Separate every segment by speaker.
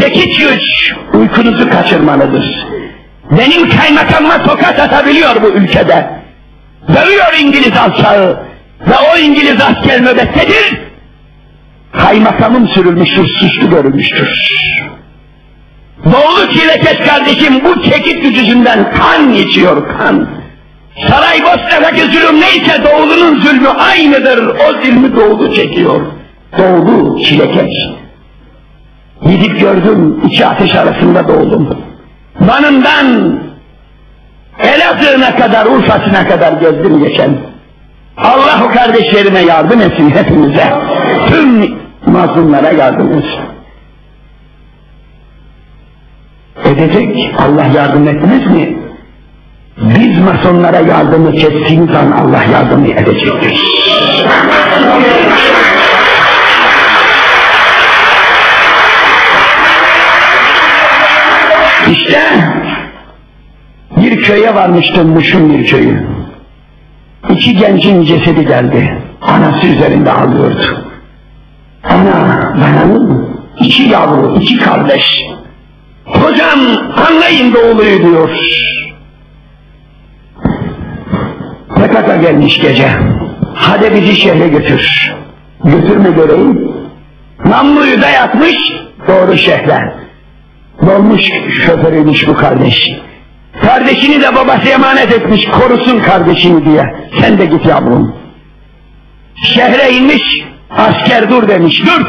Speaker 1: Çekiç güç uykunuzu kaçırmalıdır. Benim kaymakamıma tokat atabiliyor bu ülkede. Dövüyor İngiliz alçağı ve o İngiliz asker nöbettedir. Kaymakamım sürülmüştür, suçlu görülmüştür. Doğulu çilekeş kardeşim bu çekit gücüsünden kan içiyor kan. Saraybosna'daki zulüm neyse doğulunun zulmü aynıdır. O zulmü doğulu çekiyor. Doğulu çilekeş. Gidip gördüm iki ateş arasında doğdum. Van'ından Elazığ'ına kadar, Urfa'sına kadar gezdim geçen. Allah o kardeşlerime yardım etsin hepimize. Tüm mazlumlara yardım etsin. Edecek Allah yardım etmez mi? Biz masonlara yardımı kestiğimiz an Allah yardımı edecektir. İşte bir köye varmıştım Muş'un bir köyü. İki gencin cesedi geldi. Anası üzerinde ağlıyordu. Ana, bananın iki yavru, iki kardeş. Hocam anlayın doğuluyu diyor. PKK gelmiş gece. Hadi bizi şehre götür. Götürme göreyim. Namluyu da yatmış doğru şehre. Dolmuş şoförüymüş bu kardeş. Kardeşini de babası emanet etmiş korusun kardeşini diye. Sen de git yavrum. Şehre inmiş asker dur demiş dur.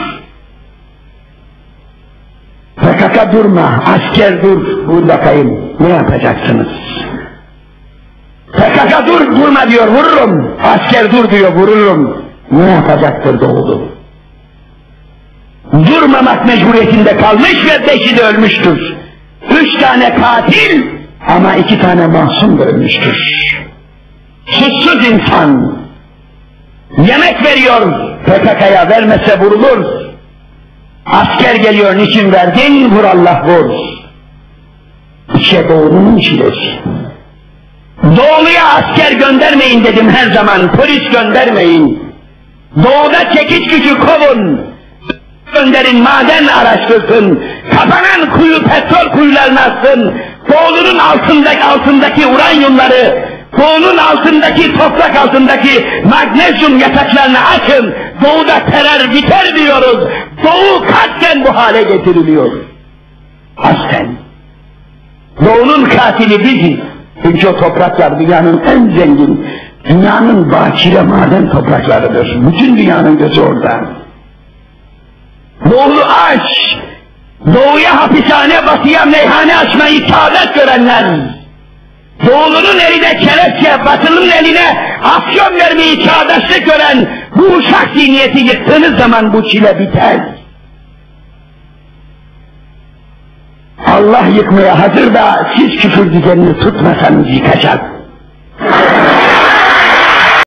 Speaker 1: PKK durma asker dur burada kayın ne yapacaksınız? PKK dur vurma diyor vururum. Asker dur diyor vururum. Ne yapacaktır doğdu? Durmamak mecburiyetinde kalmış ve beşi de ölmüştür. Üç tane katil ama iki tane masum da ölmüştür. Suçsuz insan yemek veriyor PKK'ya vermese vurulur. Asker geliyor niçin verdin vur Allah vur. İşte doğrunun çilesi. Doğuya asker göndermeyin dedim her zaman, polis göndermeyin. Doğuda çekiç gücü kovun, gönderin maden araştırsın, kapanan kuyu petrol kuyularını açsın, Doğu'nun altındaki, altındaki uranyumları, Doğu'nun altındaki toprak altındaki magnezyum yataklarını açın, Doğu'da terör biter diyoruz, Doğu kasten bu hale getiriliyor. Kasten. Doğu'nun katili biziz. Çünkü o topraklar dünyanın en zengin, dünyanın bakire maden topraklarıdır. Bütün dünyanın gözü orada. Doğu aç, doğuya hapishane, batıya meyhane açmayı saadet görenler, doğulunun eline kelepçe, batının eline afyon vermeyi çağdaşlık gören bu uşak zihniyeti yıktığınız zaman bu çile biter. Allah yıkmaya hazır da siz küfür düzenini tutmasanız yıkacak.